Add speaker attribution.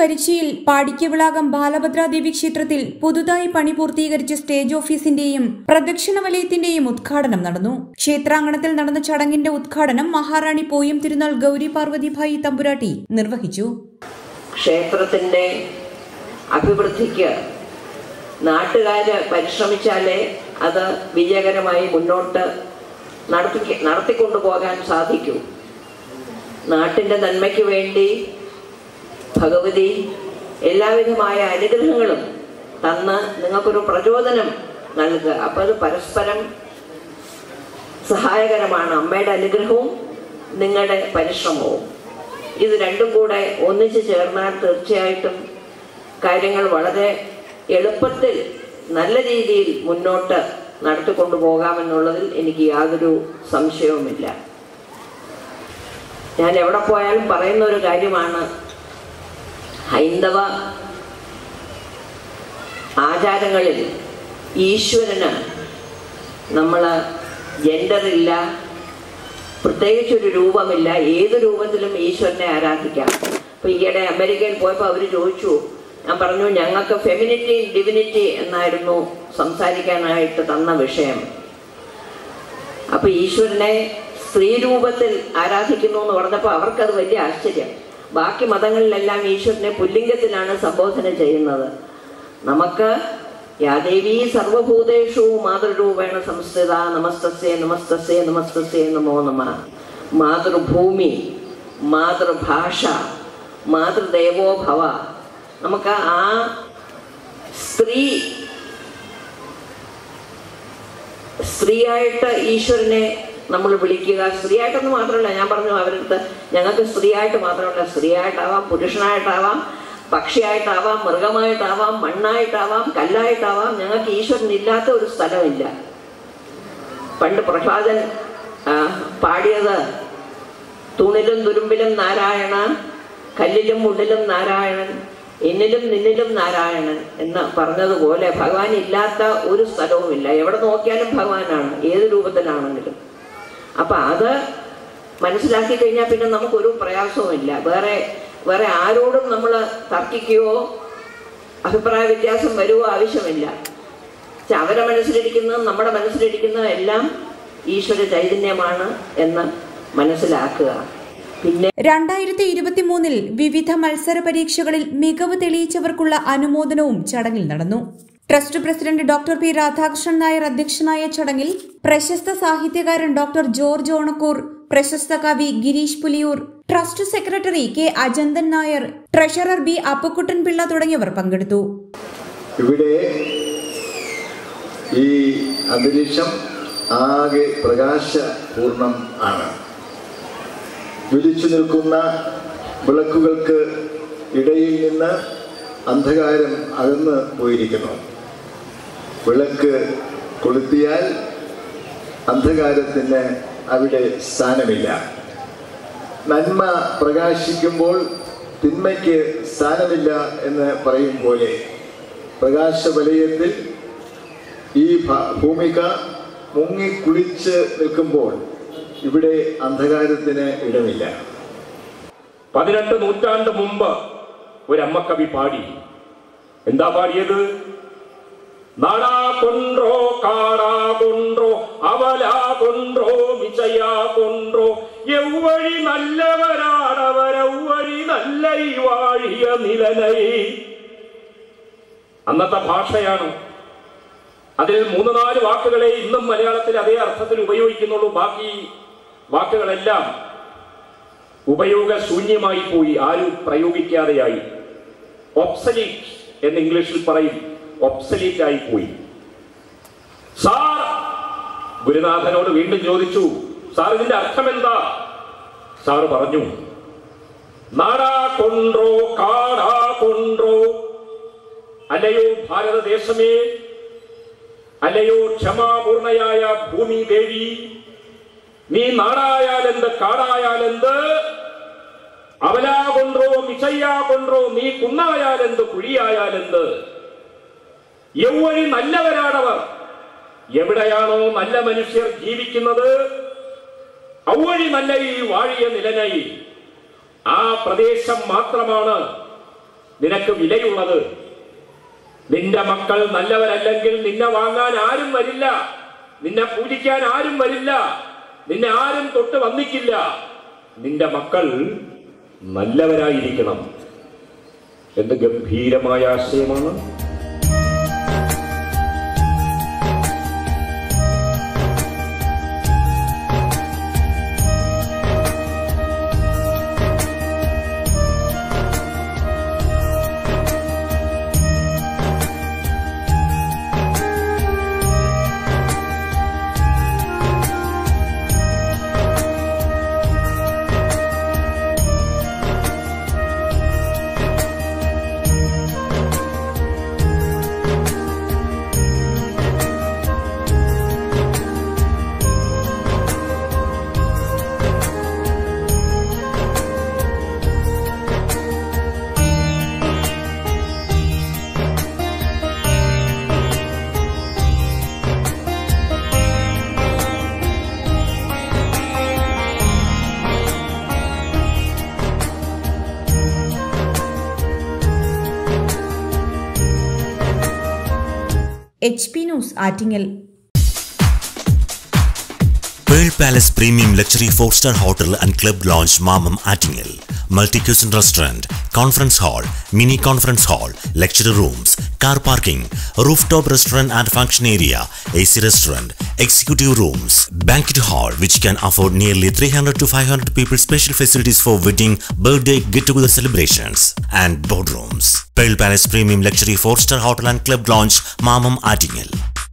Speaker 1: കൊച്ചിയിൽ പാടിക്കവിളാകം ബാലഭദ്രാദേവി ക്ഷേത്രത്തിൽ പുതുതായി പണി പൂർത്തീകരിച്ച സ്റ്റേജ് ഓഫീസിന്റെയും പ്രദക്ഷിണ വലയത്തിന്റെയും ഉദ്ഘാടനം നടന്നു. ക്ഷേത്രാങ്കണത്തിൽ നടന്ന ചടങ്ങിന്റെ ഉദ്ഘാടനം മഹാറാണി പോയം തിരുനാൾ ഗൗരി പാർവതിഭായി തമ്പുരാട്ടി നിർവഹിച്ചു.
Speaker 2: ക്ഷേത്രത്തിന്റെ അഭിവൃദ്ധിക്ക് നാട്ടുകാര് പരിശ്രമിച്ചാലേ അത് വിജയകരമായി മുന്നോട്ട് നടത്തി നടത്തിക്കൊണ്ടു പോകാൻ സാധിക്കൂ. നാട്ടിന്റെ നന്മയ്ക്ക് വേണ്ടി ഭഗവതി എല്ലാവിധമായ അനുഗ്രഹങ്ങളും തന്ന് നിങ്ങൾക്കൊരു പ്രചോദനം നൽകുക. അപ്പൊ അത് പരസ്പരം സഹായകരമാണ്. അമ്മയുടെ അനുഗ്രഹവും നിങ്ങളുടെ പരിശ്രമവും. ഇത് രണ്ടും കൂടെ ഒന്നിച്ചു ചേർന്നാൽ തീർച്ചയായിട്ടും കാര്യങ്ങൾ വളരെ എളുപ്പത്തിൽ നല്ല രീതിയിൽ മുന്നോട്ട് നടത്തിക്കൊണ്ടു പോകാമെന്നുള്ളതിൽ എനിക്ക് യാതൊരു സംശയവുമില്ല. ഞാൻ എവിടെ പോയാലും പറയുന്ന ഒരു കാര്യമാണ് ഹൈന്ദവ ആചാരങ്ങളിൽ ഈശ്വരന് നമ്മൾ ജെൻഡറില്ല പ്രത്യേകിച്ച് ഒരു രൂപമില്ല ഏത് രൂപത്തിലും ഈശ്വരനെ ആരാധിക്കാം. അപ്പൊ ഈയിടെ അമേരിക്കയിൽ പോയപ്പോൾ അവർ ചോദിച്ചു ഞാൻ പറഞ്ഞു ഞങ്ങൾക്ക് ഫെമിനിറ്റി ഡിവിനിറ്റി എന്നായിരുന്നു സംസാരിക്കാനായിട്ട് തന്ന വിഷയം. അപ്പൊ ഈശ്വരനെ സ്ത്രീ രൂപത്തിൽ ആരാധിക്കുന്നു എന്ന് പറഞ്ഞപ്പോൾ അവർക്കത് വലിയ ആശ്ചര്യം. ബാക്കി മതങ്ങളിലെല്ലാം ഈശ്വരനെ പുല്ലിംഗത്തിലാണ് സംബോധന ചെയ്യുന്നത്. നമുക്ക് യാദേവി സർവഭൂതേഷു മാതൃരൂപേണ സംസ്ഥിത നമസ്തസ്യേ നമസ്തസ്യേ നമസ്തസ്യേ നമോ നമ. മാതൃഭൂമി മാതൃഭാഷ മാതൃദേവോ ഭവ. നമുക്ക് ആ സ്ത്രീ സ്ത്രീയായിട്ട് ഈശ്വരനെ നമ്മൾ വിളിക്കുക. സ്ത്രീയായിട്ടൊന്നും മാത്രമല്ല ഞാൻ പറഞ്ഞു അവരടുത്ത് ഞങ്ങൾക്ക് സ്ത്രീയായിട്ട് മാത്രമല്ല സ്ത്രീയായിട്ടാവാം പുരുഷനായിട്ടാവാം പക്ഷിയായിട്ടാവാം മൃഗമായിട്ടാവാം മണ്ണായിട്ടാവാം കല്ലായിട്ടാവാം. ഞങ്ങൾക്ക് ഈശ്വരൻ ഇല്ലാത്ത ഒരു സ്ഥലമില്ല. പണ്ട് ആ, പാടിയത് തൂണിലും തുരുമ്പിലും നാരായണ കല്ലിലും മുള്ളിലും നാരായണൻ എന്നിലും നിന്നിലും നാരായണൻ എന്ന് പറഞ്ഞതുപോലെ ഭഗവാൻ ഇല്ലാത്ത ഒരു സ്ഥലവുമില്ല. എവിടെ നോക്കിയാലും ഭഗവാനാണ് ഏത് രൂപത്തിലാണെങ്കിലും. അപ്പൊ അത് മനസ്സിലാക്കി കഴിഞ്ഞാൽ പിന്നെ നമുക്കൊരു പ്രയാസവുമില്ല. വേറെ വേറെ ആരോടും നമ്മൾ തർക്കിക്കുകയോ അഭിപ്രായ വ്യത്യാസം വരുവോ ആവശ്യമില്ല. അവരുടെ മനസ്സിലിരിക്കുന്നതും നമ്മുടെ മനസ്സിലിരിക്കുന്നതും എല്ലാം ഈശ്വര ചൈതന്യമാണ് എന്ന് മനസ്സിലാക്കുക. പിന്നെ
Speaker 1: രണ്ടായിരത്തി ഇരുപത്തിമൂന്നിൽ വിവിധ മത്സര പരീക്ഷകളിൽ മികവ് തെളിയിച്ചവർക്കുള്ള അനുമോദനവും ചടങ്ങിൽ നടന്നു. Trust president doctor P Radhakrishnan Nair അധ്യക്ഷനായ ചടങ്ങിൽ പ്രശസ്ത സാഹിത്യകാരൻ ഡോക്ടർ ജോർജ് ഓണക്കൂർ പ്രശസ്ത കവി Girish Puliyoor trust secretary K Ajanthan Nair treasurer B Appakkuttan Pillai തുടങ്ങിയവർ പങ്കെടുത്തു.
Speaker 3: ഇവിടെ ഈ അന്തരീക്ഷം ആകെ പ്രകാശപൂർണം ആണ്. വിളിച്ചു നിൽക്കുന്ന വിളക്കുകൾക്ക് ഇടയിൽ നിന്ന് അന്ധകാരം അകന്ന് പോയിരിക്കുന്നു. വിളക്ക് കൊളുത്തിയാൽ അന്ധകാരത്തിന് അവിടെ സ്ഥാനമില്ല. നന്മ പ്രകാശിക്കുമ്പോൾ തിന്മയ്ക്ക് സ്ഥാനമില്ല എന്ന് പറയും പോലെ പ്രകാശ വലയത്തിൽ ഈ ഭൂമിക മുങ്ങിക്കുളിച്ച് നിൽക്കുമ്പോൾ ഇവിടെ അന്ധകാരത്തിന് ഇടമില്ല.
Speaker 4: പതിനെട്ട് നൂറ്റാണ്ട് മുമ്പ് ഒരമ്മക്കവി പാടി. എന്താ പാടിയത്? ನಳ ಕೊಂಡ್ರೋ ಕಾಡ ಕೊಂಡ್ರೋ ಅವಲ ಕೊಂಡ್ರೋ എവ്വഴി നല്ലവരാടവരവ്വഴി നല്ല വാഴിയ നിലനൈ അന്നത്തെ ഭാഷയാണ്. അതിൽ മൂന്ന് നാല് വാക്കുകളെ ഇന്നും മലയാളത്തിൽ അതേ അർത്ഥത്തിൽ ഉപയോഗിക്കുന്നുള്ളൂ. ബാക്കി വാക്കുകളെല്ലാം ഉപയോഗ ശൂന്യമായി പോയി ആരും പ്രയോഗിക്കാതെയായി. ഒബ്സലീറ്റ് എന്ന് ഇംഗ്ലീഷിൽ പറയും. ഒബ്സലീറ്റ് ആയി പോയി. സാർ ഗുരുനാഥനോട് വീണ്ടും ചോദിച്ചു സാർ ഇതിന്റെ അർത്ഥം എന്താ സാർ പറഞ്ഞു നാടാ കൊണ്ടോ കാടാ കൊണ്ടോ അല്ലയോ ഭാരതദേശമേ അല്ലയോ ക്ഷമാപൂർണയായ ഭൂമി ദേവി നീ നാടായാലെന്ത് കാടായാലെന്ത് അവലാ കൊണ്ടോ മിച്ചയ്യാ കൊണ്ടോ നീ കുന്നായാലെന്ത് കുഴിയായാലെന്ത് എവ്വഴി നല്ലവരാണവർ? എവിടെയാണോ നല്ല മനുഷ്യർ ജീവിക്കുന്നത്? ഔവഴി നല്ല ഈ വാഴിയ നിലനായി ആ പ്രദേശം മാത്രമാണ് നിനക്ക് വിലയുള്ളത്. നിന്റെ മക്കൾ നല്ലവരല്ലെങ്കിൽ നിന്നെ വാങ്ങാൻ ആരും വരില്ല. നിന്നെ പൂജിക്കാൻ ആരും വരില്ല. നിന്നെ ആരും തൊട്ട് വന്നിക്കില്ല. നിന്റെ മക്കൾ നല്ലവരായിരിക്കണം. എന്ത് ഗംഭീരമായ ആശയമാണ്.
Speaker 1: H P news Attingal
Speaker 5: Pearl Palace Premium Luxury 4-star Hotel and Club Lounge Mamam Attingel. Multi-cuisine restaurant, conference hall, mini conference hall, lecture rooms, car parking, rooftop restaurant and function area, AC restaurant, executive rooms, banquet hall which can afford nearly 300 to 500 people special facilities for wedding, birthday, get-together celebrations and boardrooms. Pearl Palace Premium Luxury 4-star Hotel and Club Lounge Mamam Attingel.